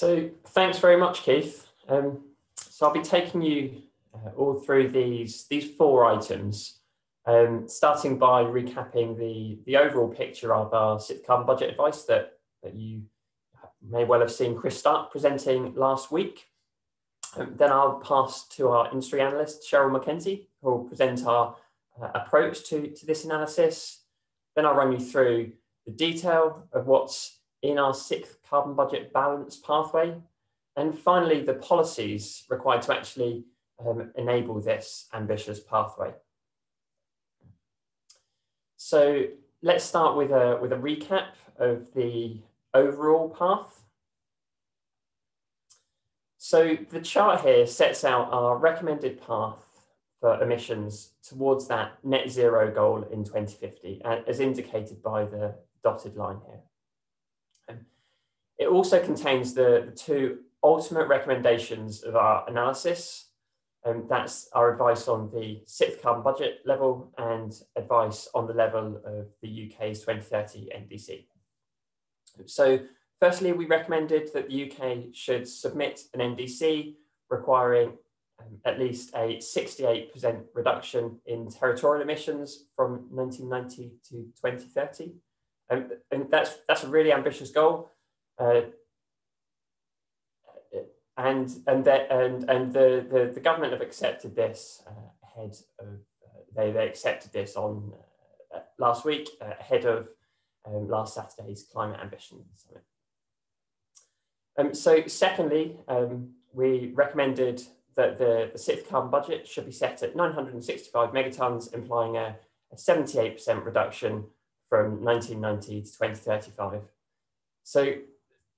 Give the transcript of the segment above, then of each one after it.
So thanks very much, Keith. Um, so I'll be taking you uh, all through these, these four items, um, starting by recapping the, the overall picture of our carbon budget advice that, that you may well have seen Chris Stark presenting last week. Um, then I'll pass to our industry analyst, Cheryl Mackenzie, who will present our uh, approach to, to this analysis. Then I'll run you through the detail of what's in our sixth carbon budget balance pathway. And finally, the policies required to actually um, enable this ambitious pathway. So let's start with a, with a recap of the overall path. So the chart here sets out our recommended path for emissions towards that net zero goal in 2050, as indicated by the dotted line here. It also contains the, the two ultimate recommendations of our analysis. And that's our advice on the sixth carbon budget level and advice on the level of the UK's 2030 NDC. So firstly, we recommended that the UK should submit an NDC requiring um, at least a 68% reduction in territorial emissions from 1990 to 2030. Um, and that's, that's a really ambitious goal. Uh, and and that and and the, the, the government have accepted this uh, ahead of uh, they they accepted this on uh, last week uh, ahead of um, last Saturday's climate ambition summit. Um, so secondly, um, we recommended that the, the sixth carbon budget should be set at 965 megatons, implying a 78% reduction from 1990 to 2035. So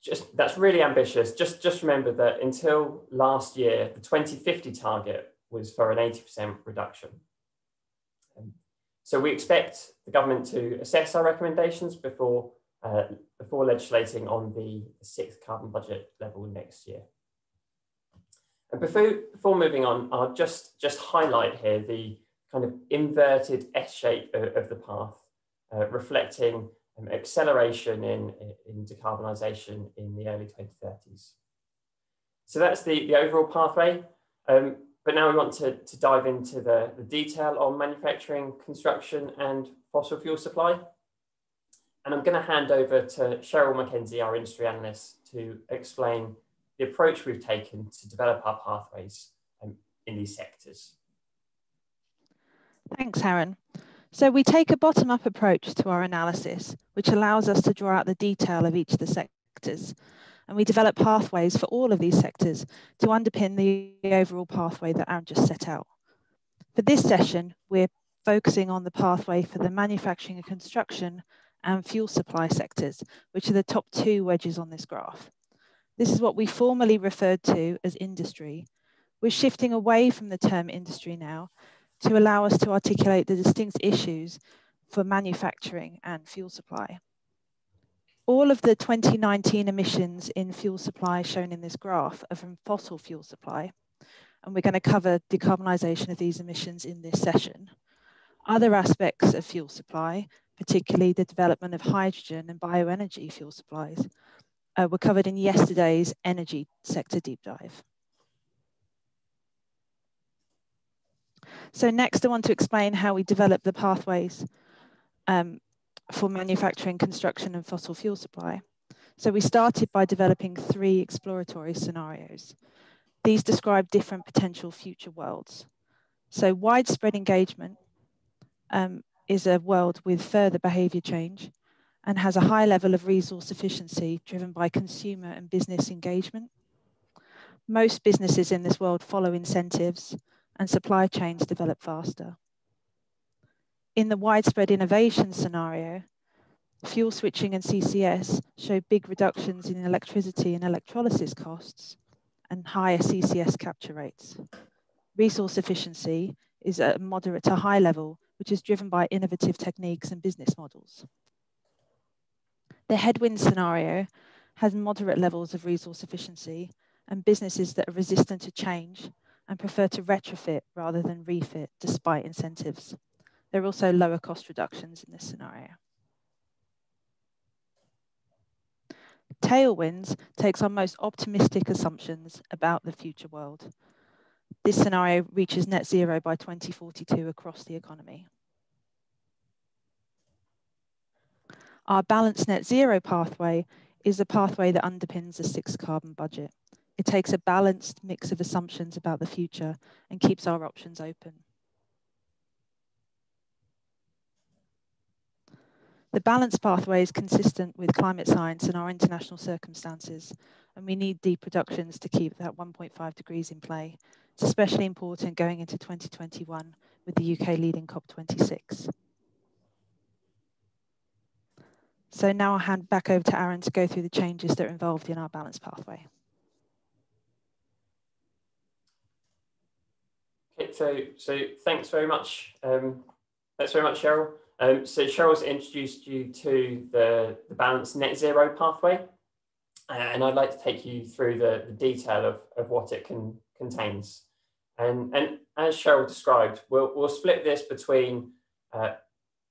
just that's really ambitious. Just just remember that until last year, the 2050 target was for an 80% reduction. Um, so we expect the government to assess our recommendations before uh, before legislating on the sixth carbon budget level next year. And before before moving on, I'll just just highlight here the kind of inverted S shape of, of the path, uh, reflecting um, acceleration in, in decarbonisation in the early 2030s. So that's the, the overall pathway. Um, but now we want to, to dive into the, the detail on manufacturing, construction and fossil fuel supply. And I'm going to hand over to Cheryl Mackenzie, our industry analyst, to explain the approach we've taken to develop our pathways um, in these sectors. Thanks, Aaron. So we take a bottom-up approach to our analysis, which allows us to draw out the detail of each of the sectors. And we develop pathways for all of these sectors to underpin the overall pathway that Aaron just set out. For this session, we're focusing on the pathway for the manufacturing and construction and fuel supply sectors, which are the top two wedges on this graph. This is what we formerly referred to as industry. We're shifting away from the term industry now to allow us to articulate the distinct issues for manufacturing and fuel supply. All of the 2019 emissions in fuel supply shown in this graph are from fossil fuel supply, and we're going to cover decarbonisation of these emissions in this session. Other aspects of fuel supply, particularly the development of hydrogen and bioenergy fuel supplies, uh, were covered in yesterday's energy sector deep dive. So next I want to explain how we develop the pathways um, for manufacturing, construction and fossil fuel supply. So we started by developing three exploratory scenarios. These describe different potential future worlds. So widespread engagement um, is a world with further behavior change and has a high level of resource efficiency driven by consumer and business engagement. Most businesses in this world follow incentives and supply chains develop faster. In the widespread innovation scenario, fuel switching and CCS show big reductions in electricity and electrolysis costs and higher CCS capture rates. Resource efficiency is at a moderate to high level, which is driven by innovative techniques and business models. The headwind scenario has moderate levels of resource efficiency and businesses that are resistant to change and prefer to retrofit rather than refit despite incentives. There are also lower cost reductions in this scenario. Tailwinds takes our most optimistic assumptions about the future world. This scenario reaches net zero by 2042 across the economy. Our balanced net zero pathway is a pathway that underpins a six carbon budget. It takes a balanced mix of assumptions about the future and keeps our options open. The balanced pathway is consistent with climate science and our international circumstances, and we need deep reductions to keep that 1.5 degrees in play. It's especially important going into 2021 with the UK leading COP26. So now I'll hand back over to Aaron to go through the changes that are involved in our balanced pathway. So, so thanks very much. Um, thanks very much, Cheryl. Um, so Cheryl's introduced you to the, the balanced net zero pathway, uh, and I'd like to take you through the, the detail of, of what it can, contains. And, and as Cheryl described, we'll, we'll split this between uh,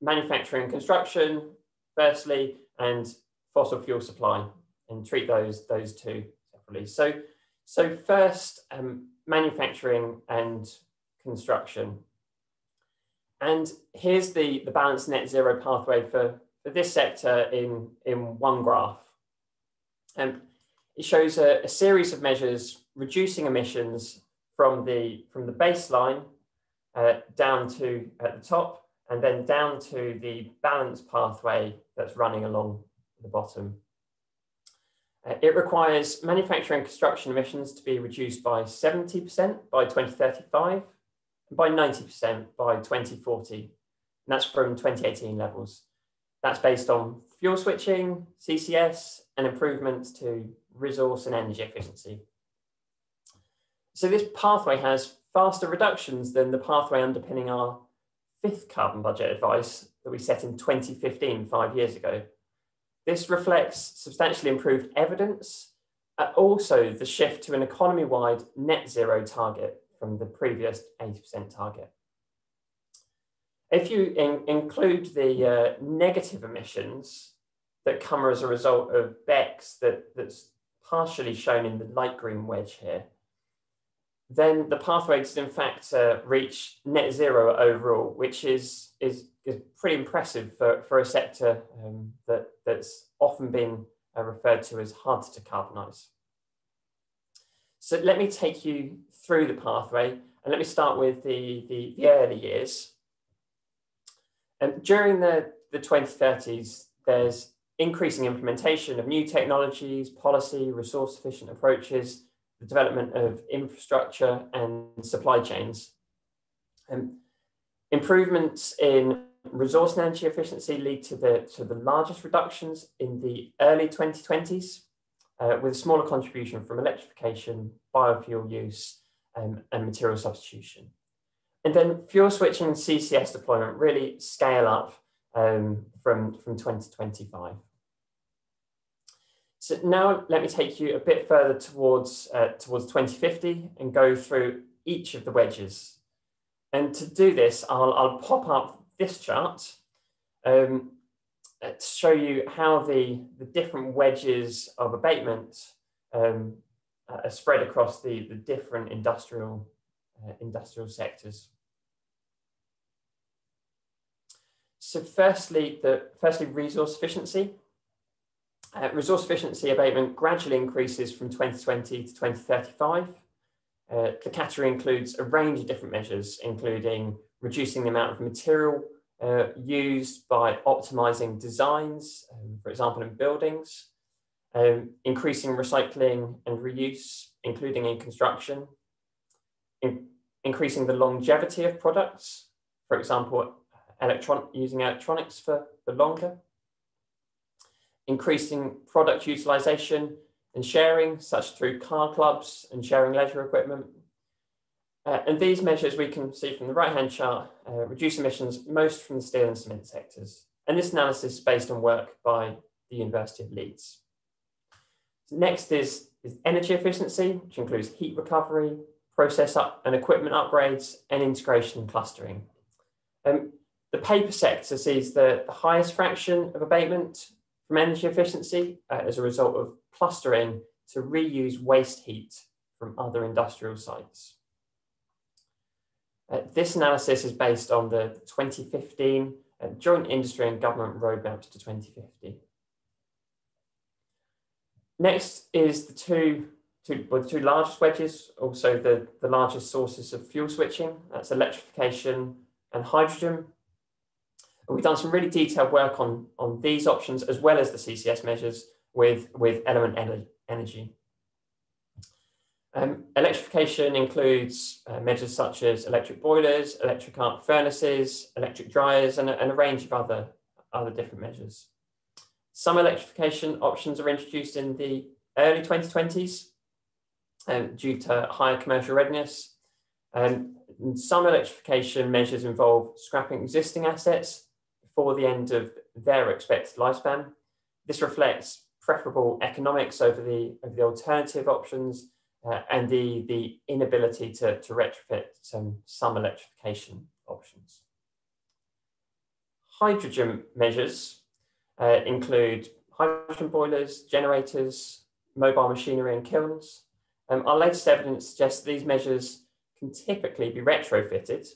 manufacturing and construction, firstly, and fossil fuel supply, and treat those, those two separately. So, so first, um, manufacturing and construction. And here's the, the balanced net zero pathway for, for this sector in, in one graph. And it shows a, a series of measures reducing emissions from the, from the baseline uh, down to at the top and then down to the balance pathway that's running along the bottom. Uh, it requires manufacturing construction emissions to be reduced by 70% by 2035 by 90% by 2040. And that's from 2018 levels. That's based on fuel switching, CCS, and improvements to resource and energy efficiency. So this pathway has faster reductions than the pathway underpinning our fifth carbon budget advice that we set in 2015, five years ago. This reflects substantially improved evidence, and also the shift to an economy-wide net zero target from the previous 80% target. If you in, include the uh, negative emissions that come as a result of BECCS that, that's partially shown in the light green wedge here, then the pathway does in fact uh, reach net zero overall, which is, is, is pretty impressive for, for a sector um, that, that's often been uh, referred to as hard to decarbonise. So let me take you through the pathway and let me start with the, the, the early years. And during the, the 2030s, there's increasing implementation of new technologies, policy, resource efficient approaches, the development of infrastructure and supply chains. Um, improvements in resource and energy efficiency lead to the, to the largest reductions in the early 2020s uh, with a smaller contribution from electrification, biofuel use, um, and material substitution. And then fuel switching and CCS deployment really scale up um, from, from 2025. So now let me take you a bit further towards, uh, towards 2050 and go through each of the wedges. And to do this, I'll, I'll pop up this chart um, to show you how the, the different wedges of abatement um, are spread across the, the different industrial, uh, industrial sectors. So firstly, the, firstly resource efficiency. Uh, resource efficiency abatement gradually increases from 2020 to 2035. Uh, the category includes a range of different measures, including reducing the amount of material uh, used by optimizing designs, um, for example, in buildings, um, increasing recycling and reuse, including in construction, in, increasing the longevity of products, for example, electron using electronics for, for longer, increasing product utilization and sharing, such through car clubs and sharing leisure equipment, uh, and these measures we can see from the right-hand chart uh, reduce emissions most from the steel and cement sectors. And this analysis is based on work by the University of Leeds. Next is, is energy efficiency, which includes heat recovery, process up and equipment upgrades, and integration and clustering. Um, the paper sector sees the, the highest fraction of abatement from energy efficiency uh, as a result of clustering to reuse waste heat from other industrial sites. Uh, this analysis is based on the 2015 uh, Joint Industry and Government Roadmaps to 2050. Next is the two, two, well, the two largest wedges, also the, the largest sources of fuel switching, that's electrification and hydrogen. And we've done some really detailed work on, on these options as well as the CCS measures with, with element energy. Um, electrification includes uh, measures such as electric boilers, electric arc furnaces, electric dryers, and a, and a, range of other, other different measures. Some electrification options are introduced in the early 2020s um, due to higher commercial readiness. Um, some electrification measures involve scrapping existing assets before the end of their expected lifespan. This reflects preferable economics over the, over the alternative options uh, and the, the inability to, to retrofit some, some electrification options. Hydrogen measures uh, include hydrogen boilers, generators, mobile machinery and kilns. Um, our latest evidence suggests these measures can typically be retrofitted,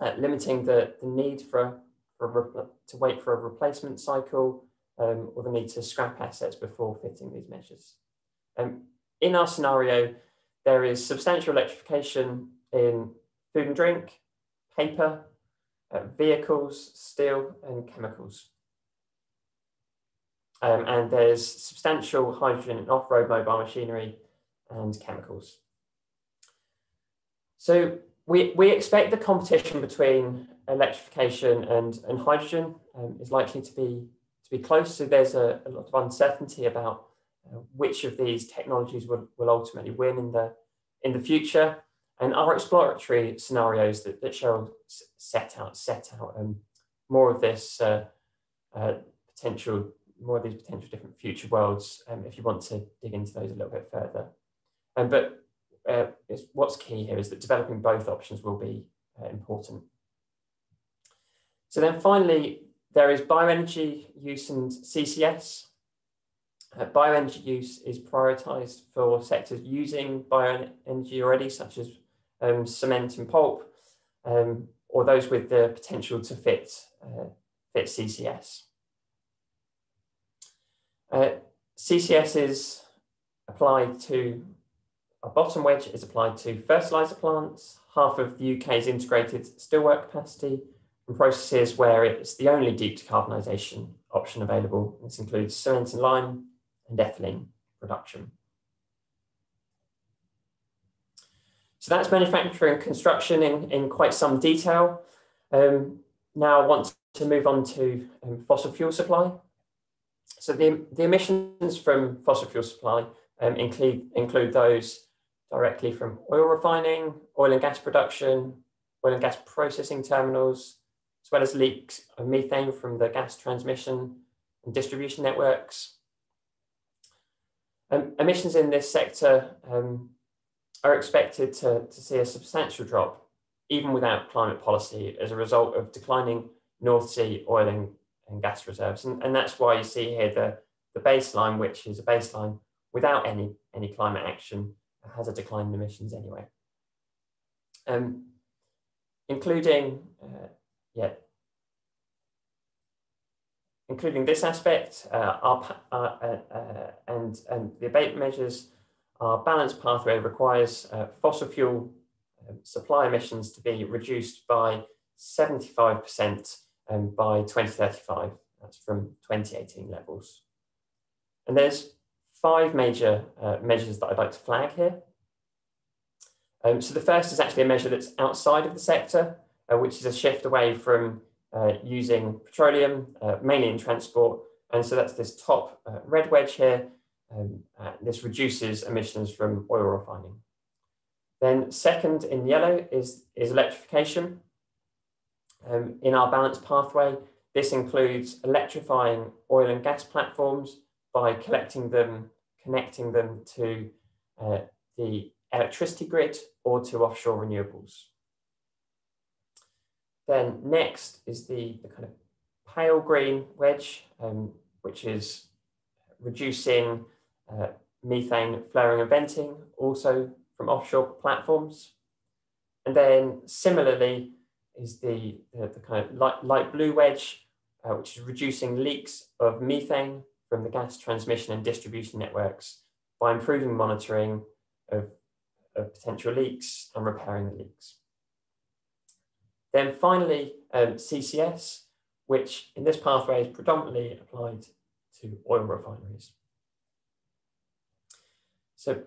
uh, limiting the, the need for, for to wait for a replacement cycle um, or the need to scrap assets before fitting these measures. Um, in our scenario, there is substantial electrification in food and drink, paper, uh, vehicles, steel, and chemicals. Um, and there's substantial hydrogen in off-road mobile machinery and chemicals. So we, we expect the competition between electrification and, and hydrogen um, is likely to be, to be close. So there's a, a lot of uncertainty about uh, which of these technologies will, will ultimately win in the, in the future. And our exploratory scenarios that, that Cheryl set out, set out um, more of this uh, uh, potential, more of these potential different future worlds, um, if you want to dig into those a little bit further. Um, but uh, what's key here is that developing both options will be uh, important. So then finally, there is bioenergy use and CCS. Uh, bioenergy use is prioritised for sectors using bioenergy already, such as um, cement and pulp, um, or those with the potential to fit, uh, fit CCS. Uh, CCS is applied to, a bottom wedge is applied to fertiliser plants, half of the UK's integrated steelwork capacity, and processes where it's the only deep decarbonisation option available. This includes cement and lime, and ethylene production. So that's manufacturing and construction in, in quite some detail. Um, now I want to move on to um, fossil fuel supply. So the, the emissions from fossil fuel supply um, include, include those directly from oil refining, oil and gas production, oil and gas processing terminals, as well as leaks of methane from the gas transmission and distribution networks, um, emissions in this sector um, are expected to, to see a substantial drop, even without climate policy, as a result of declining North Sea oil and, and gas reserves. And, and that's why you see here the, the baseline, which is a baseline without any, any climate action, has a decline in emissions anyway. Um, including, uh, yeah, including this aspect, uh, our, uh, uh, uh, and, and the abatement measures, our balanced pathway requires uh, fossil fuel um, supply emissions to be reduced by 75% um, by 2035. That's from 2018 levels. And there's five major uh, measures that I'd like to flag here. Um, so the first is actually a measure that's outside of the sector, which is a shift away from uh, using petroleum, uh, mainly in transport. And so that's this top uh, red wedge here. Um, this reduces emissions from oil refining. Then second in yellow is, is electrification. Um, in our balanced pathway, this includes electrifying oil and gas platforms by collecting them, connecting them to uh, the electricity grid or to offshore renewables. Then next is the, the kind of pale green wedge, um, which which is reducing uh, methane flaring and venting, also from offshore platforms. And then similarly is the, the, the kind of light, light blue wedge, uh, which is reducing leaks of methane from the gas transmission and distribution networks by improving monitoring of, of potential leaks and repairing the leaks. Then finally, um, CCS, which in this pathway is predominantly applied to oil refineries. So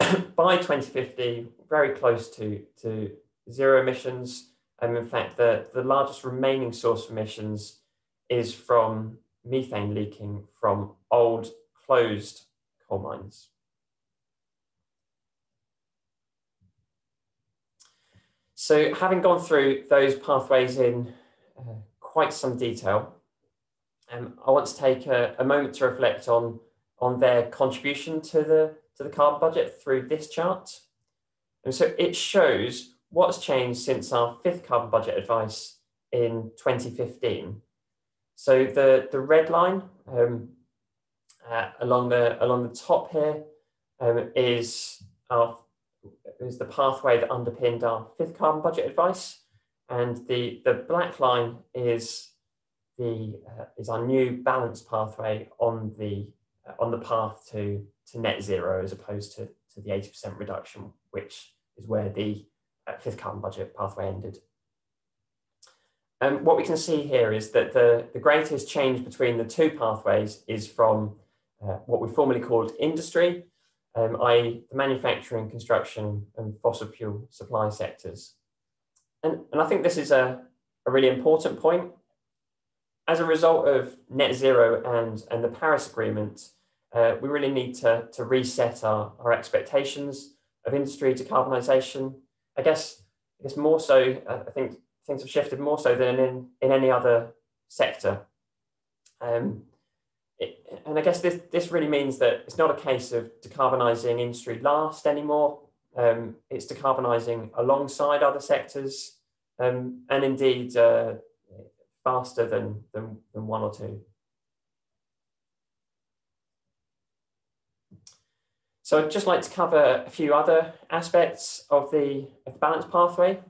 by 2050, very close to, to zero emissions. And in fact, the, the largest remaining source of emissions is from methane leaking from old closed coal mines. So having gone through those pathways in uh, quite some detail, um, I want to take a, a, moment to reflect on, on their contribution to the, to the carbon budget through this chart. And so it shows what's changed since our fifth carbon budget advice in 2015. So the, the red line um, uh, along, the, along the top here um, is, our, is the pathway that underpinned our fifth carbon budget advice. And the, the black line is, the, uh, is our new balanced pathway on the, uh, on the path to, to net zero as opposed to, to the 80% reduction, which is where the fifth carbon budget pathway ended. And what we can see here is that the, the greatest change between the two pathways is from uh, what we formerly called industry, um, i.e. the manufacturing, construction and fossil fuel supply sectors. And, and I think this is a, a really important point. As a result of net zero and, and the Paris Agreement, uh, we really need to, to reset our, our expectations of industry decarbonisation. I guess, I guess more so, uh, I think things have shifted more so than in, in any other sector. Um, it, and I guess this, this really means that it's not a case of decarbonising industry last anymore. Um, it's decarbonising alongside other sectors um, and indeed uh, faster than, than, than one or two. So I'd just like to cover a few other aspects of the, of the balance pathway.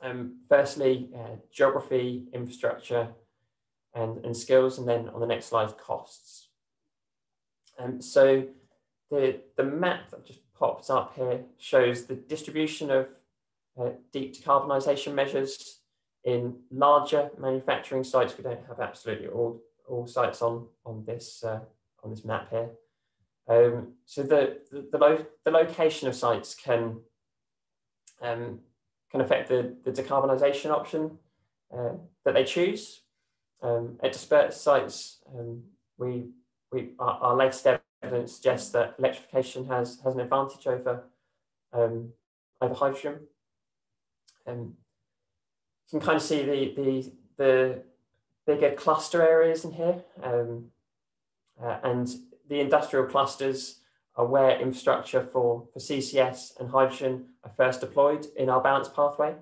Um, firstly, uh, geography, infrastructure, and, and skills, and then on the next slide, costs. Um, so the, the map that just pops up here shows the distribution of uh, deep decarbonisation measures in larger manufacturing sites. We don't have absolutely all, all sites on, on, this, uh, on this map here. Um, so the, the, the, lo the, location of sites can um, can affect the, the decarbonisation option uh, that they choose. Um, at dispersed sites, um, we, we, our, our, latest evidence suggests that electrification has, has an advantage over, um, over hydrogen. Um, you can kind of see the, the, the bigger cluster areas in here. Um, uh, and the industrial clusters are where infrastructure for, for CCS and hydrogen are first deployed in our balance pathway,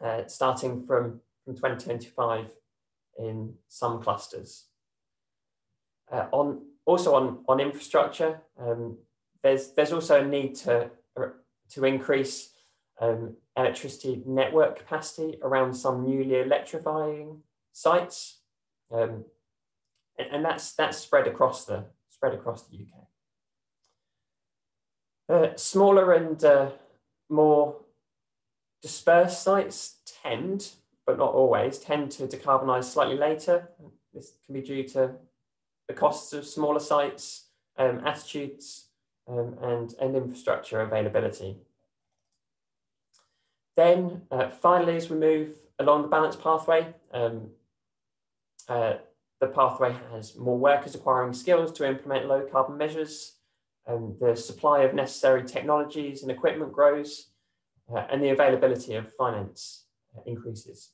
uh, starting from, from 2025 in some clusters. Uh, on also on, on infrastructure, um, there's there's also a need to to increase um, electricity network capacity around some newly electrifying sites, um, and, and, that's that's spread across the spread across the UK. Uh, smaller and uh, more dispersed sites tend, but not always, tend to decarbonise slightly later. This can be due to the costs of smaller sites, um, attitudes, um, and, and infrastructure availability. Then uh, finally, as we move along the balance pathway, um, uh, the pathway has more workers acquiring skills to implement low carbon measures, um, the supply of necessary technologies and equipment grows, uh, and the availability of finance uh, increases.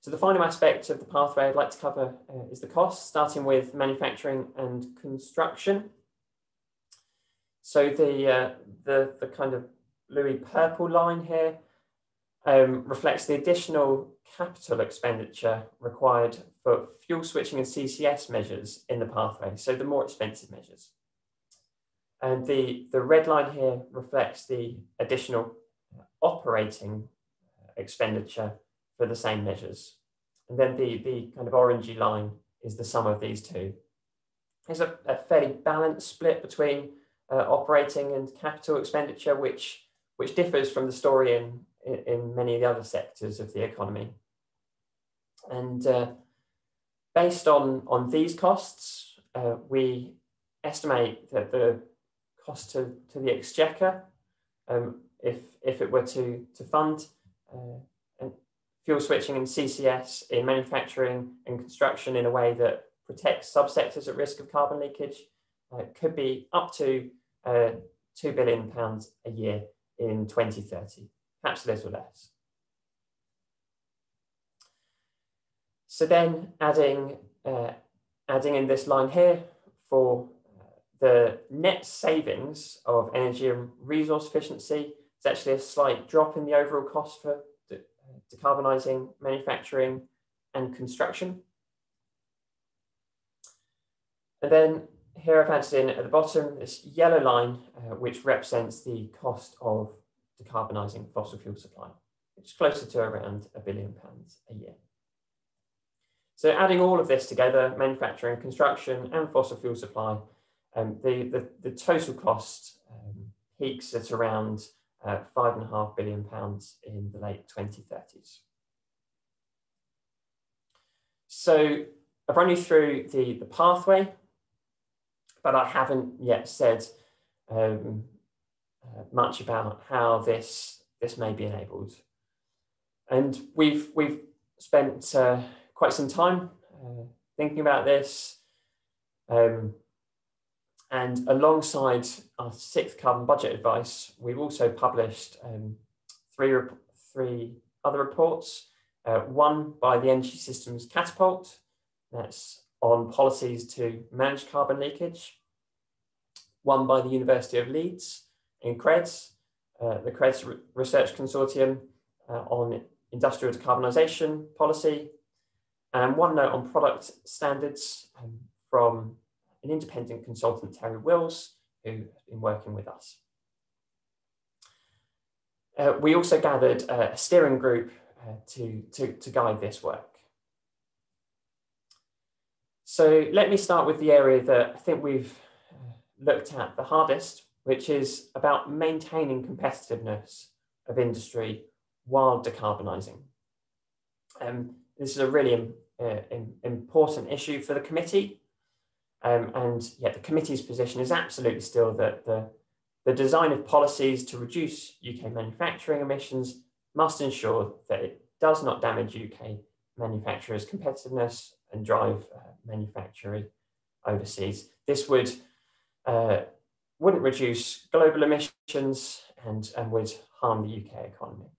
So the final aspect of the pathway I'd like to cover uh, is the cost, starting with manufacturing and construction. So the, uh, the, the kind of bluey purple line here um, reflects the additional capital expenditure required for fuel switching and CCS measures in the pathway, so the more expensive measures. And the, the red line here reflects the additional operating expenditure for the same measures. And then the, the kind of orangey line is the sum of these two. There's a, a fairly balanced split between uh, operating and capital expenditure, which, which differs from the story in, in, in many of the other sectors of the economy. And uh, based on, on these costs, uh, we estimate that the cost to, to the exchequer, um, if, if it were to, to fund uh, fuel switching and CCS in manufacturing and construction in a way that protects subsectors at risk of carbon leakage, uh, could be up to uh, £2 billion a year in 2030, perhaps a little less. So then adding, uh, adding in this line here for the net savings of energy and resource efficiency is actually a slight drop in the overall cost for de decarbonising manufacturing and construction. And then here I've added in at the bottom this yellow line, uh, which represents the cost of decarbonising fossil fuel supply, which is closer to around a billion pounds a year. So adding all of this together, manufacturing, construction and fossil fuel supply um, the, the, the, total cost um, peaks at around uh, five and a half billion pounds in the late 2030s. So I've run you through the, the pathway, but I haven't yet said um, uh, much about how this, this may be enabled. And we've, we've spent uh, quite some time uh, thinking about this. Um, and alongside our sixth carbon budget advice, we've also published um, three, three other reports. Uh, one by the Energy Systems Catapult, that's on policies to manage carbon leakage. One by the University of Leeds in CREDS, uh, the CREDS Research Consortium uh, on industrial decarbonisation policy. And one note on product standards um, from an independent consultant, Terry Wills, who has been working with us. Uh, we also gathered a steering group uh, to, to, to guide this work. So let me start with the area that I think we've uh, looked at the hardest, which is about maintaining competitiveness of industry while decarbonising. Um, this is a really uh, important issue for the committee um, and yet the committee's position is absolutely still that the, the design of policies to reduce UK manufacturing emissions must ensure that it does not damage UK manufacturers' competitiveness and drive uh, manufacturing overseas. This would uh, wouldn't reduce global emissions and, and would harm the UK economy.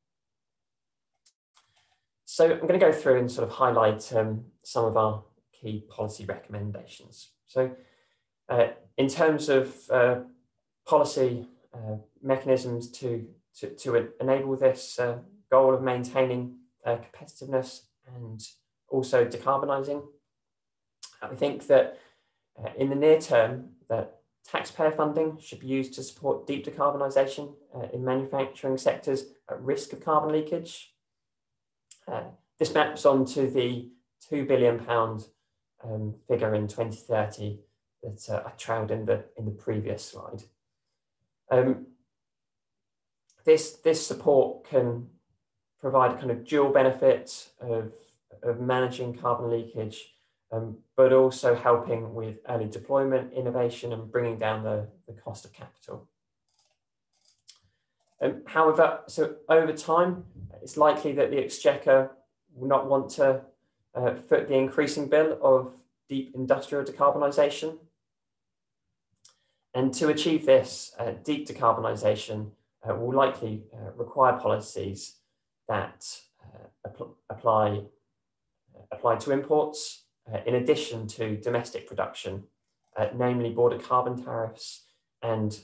So I'm going to go through and sort of highlight um, some of our key policy recommendations. So uh, in terms of uh, policy uh, mechanisms to, to, to, enable this uh, goal of maintaining uh, competitiveness and also decarbonising, I think that uh, in the near term that taxpayer funding should be used to support deep decarbonisation in manufacturing sectors at risk of carbon leakage. this maps onto the £2 billion um, figure in 2030 that uh, I trailed in the, in the previous slide. Um, this, this support can provide a kind of dual benefit of, of managing carbon leakage, um, but also helping with early deployment, innovation, and bringing down the, the cost of capital. Um, however, so over time, it's likely that the Exchequer will not want to uh, foot the increasing bill of deep industrial decarbonisation. And to achieve this, uh, deep decarbonisation uh, will likely uh, require policies that uh, apply, uh, apply to imports in addition to domestic production, namely border carbon tariffs and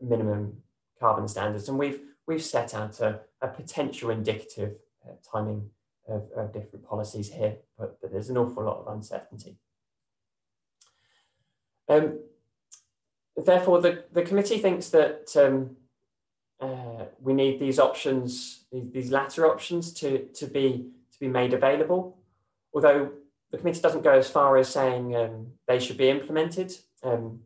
minimum carbon standards. And we've, we've set out a, a potential indicative uh, timing of, of, different policies here, but, but, there's an awful lot of uncertainty. Um, therefore, the, the committee thinks that um, uh, we need these options, these latter options to, to, be, to be made available, although the committee doesn't go as far as saying um, they should be implemented. Um,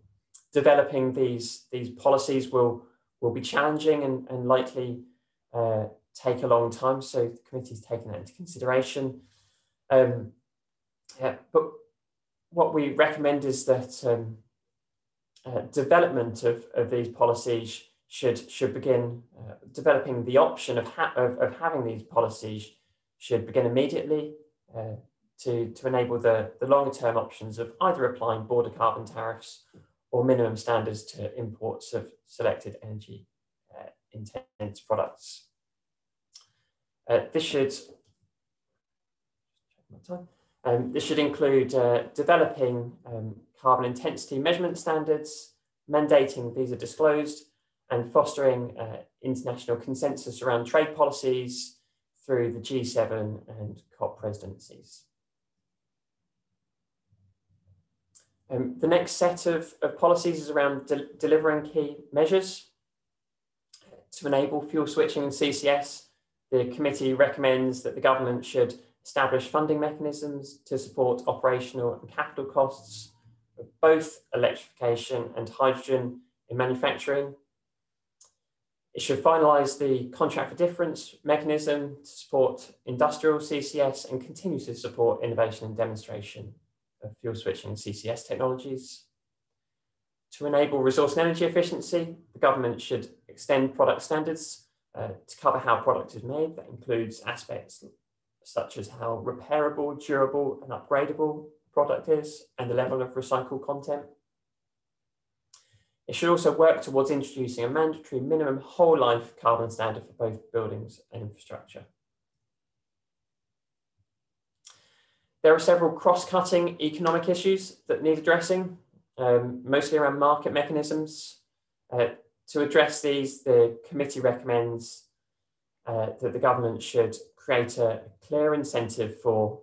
developing these, these policies will, will be challenging and, and likely uh, take a long time. So the committee's taken that into consideration. Um, yeah, but what we recommend is that um, uh, development of, of these policies should should begin uh, developing the option of, ha of, of having these policies should begin immediately uh, to, to enable the, the longer term options of either applying border carbon tariffs or minimum standards to imports of selected energy uh, intense products. Uh, this should um, this should include uh, developing um, carbon intensity measurement standards, mandating these are disclosed, and fostering uh, international consensus around trade policies through the G7 and COP presidencies. Um, the next set of, of policies is around de delivering key measures to enable fuel switching and CCS. The committee recommends that the government should establish funding mechanisms to support operational and capital costs of both electrification and hydrogen in manufacturing. It should finalise the contract for difference mechanism to support industrial CCS and continue to support innovation and demonstration fuel switching CCS technologies. To enable resource and energy efficiency, the government should extend product standards uh, to cover how product is made. That includes aspects such as how repairable, durable and upgradable product is and the level of recycled content. It should also work towards introducing a mandatory minimum whole life carbon standard for both buildings and infrastructure. There are several cross-cutting economic issues that need addressing, um, mostly around market mechanisms. Uh, to address these, the committee recommends uh, that the government should create a clear incentive for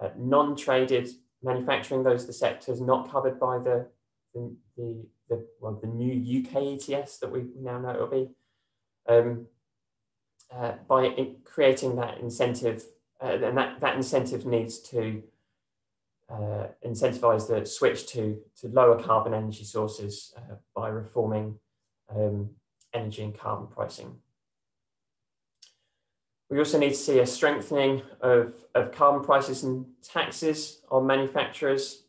uh, non-traded manufacturing. Those are the sectors not covered by the, the, the, the, well, the new UK ETS that we now know it will be. Um, uh, by creating that incentive uh, and that, that incentive needs to uh, incentivize the switch to, to lower carbon energy sources uh, by reforming um, energy and carbon pricing. We also need to see a strengthening of, of carbon prices and taxes on manufacturers.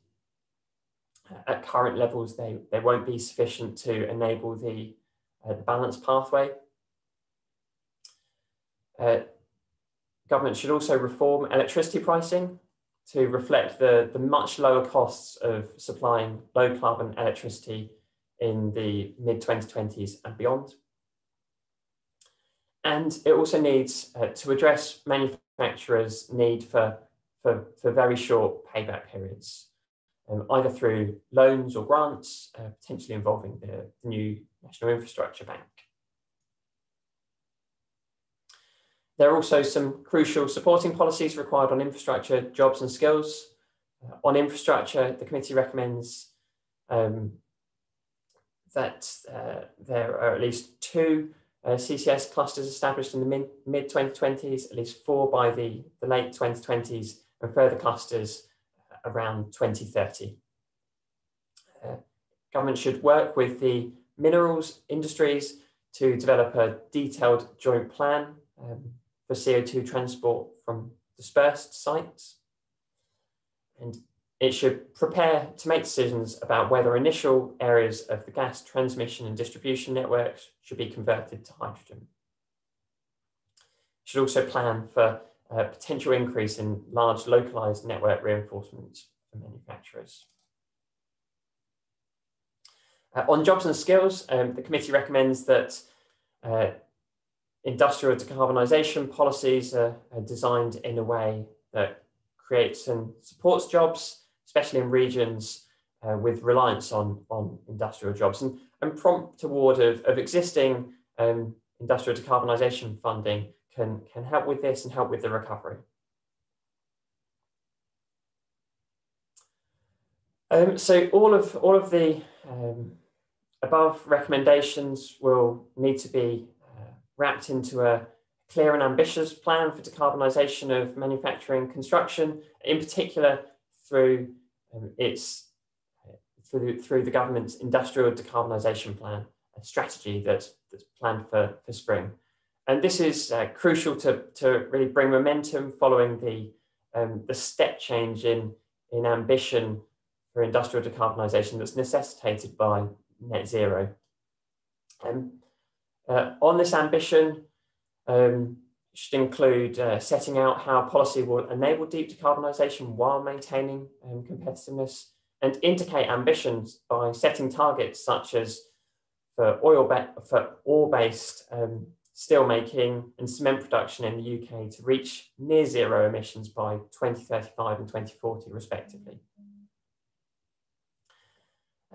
At current levels, they, they won't be sufficient to enable the, uh, the balanced pathway. Uh, Government should also reform electricity pricing to reflect the, the much lower costs of supplying low carbon electricity in the mid 2020s and beyond. And it also needs uh, to address manufacturers' need for, for, for very short payback periods, um, either through loans or grants, uh, potentially involving the, the new National Infrastructure Bank. There are also some crucial supporting policies required on infrastructure, jobs and skills. Uh, on infrastructure, the committee recommends um, that uh, there are at least two uh, CCS clusters established in the mid 2020s, at least four by the, the late 2020s, and further clusters around 2030. Uh, government should work with the minerals industries to develop a detailed joint plan um, for CO2 transport from dispersed sites. And it should prepare to make decisions about whether initial areas of the gas transmission and distribution networks should be converted to hydrogen. It should also plan for a potential increase in large localized network reinforcements for manufacturers. Uh, on jobs and skills, um, the committee recommends that uh, industrial decarbonisation policies are, are, designed in a way that creates and supports jobs, especially in regions uh, with reliance on, on industrial jobs and, and prompt award of, of existing um, industrial decarbonisation funding can, can help with this and help with the recovery. Um, so all of all of the um, above recommendations will need to be wrapped into a clear and ambitious plan for decarbonisation of manufacturing construction, in particular through um, its through the, through the government's industrial decarbonisation plan, a strategy that's, that's planned for, for spring. And this is uh, crucial to, to really bring momentum following the, um, the step change in, in ambition for industrial decarbonisation that's necessitated by net zero. Um, uh, on this ambition um, should include uh, setting out how policy will enable deep decarbonisation while maintaining um, competitiveness and indicate ambitions by setting targets such as for oil for ore-based um, steel making and cement production in the UK to reach near zero emissions by 2035 and 2040 respectively.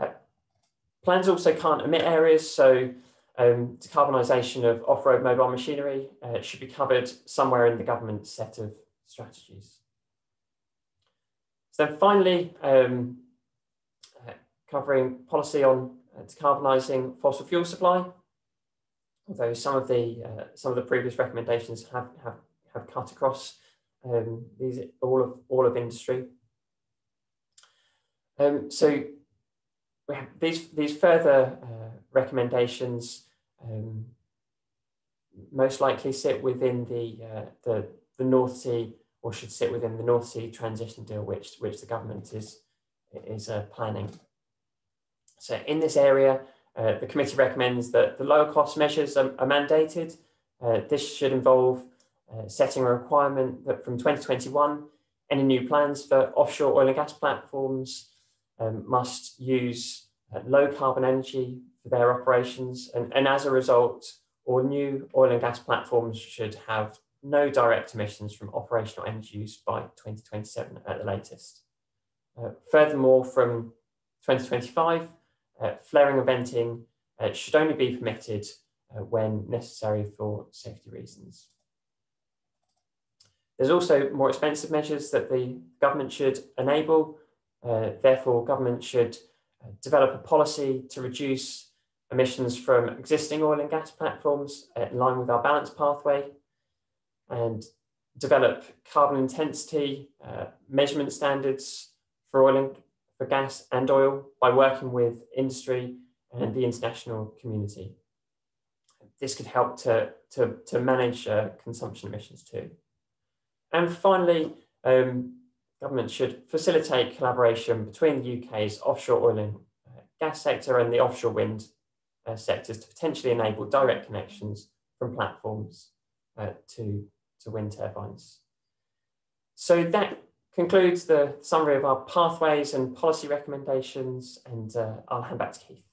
Uh, plans also can't emit areas, so um, decarbonisation of off-road mobile machinery uh, should be covered somewhere in the government's set of strategies. So finally, um, covering policy on uh, decarbonising fossil fuel supply, although some of the uh, some of the previous recommendations have have, have cut across um, these all of all of industry. Um, so these these further uh, recommendations um, most likely sit within the uh, the the North Sea or should sit within the North Sea transition deal, which which the government is is uh, planning. So in this area, uh, the committee recommends that the lower cost measures are, are mandated. Uh, this should involve uh, setting a requirement that from 2021, any new plans for offshore oil and gas platforms um, must use uh, low carbon energy for their operations. And, and as a result, all new oil and gas platforms should have no direct emissions from operational energy use by 2027 at the latest. Uh, furthermore, from 2025, uh, flaring and venting uh, should only be permitted uh, when necessary for safety reasons. There's also more expensive measures that the government should enable. Uh, therefore, government should uh, develop a policy to reduce emissions from existing oil and gas platforms uh, in line with our balance pathway and develop carbon intensity measurement standards for oil and for gas and oil by working with industry and the international community. This could help to, to, to manage uh, consumption emissions too. And finally, um, government should facilitate collaboration between the UK's offshore oil and uh, gas sector and the offshore wind uh, sectors to potentially enable direct connections from platforms uh, to, to wind turbines. So that concludes the summary of our pathways and policy recommendations, and uh, I'll hand back to Keith.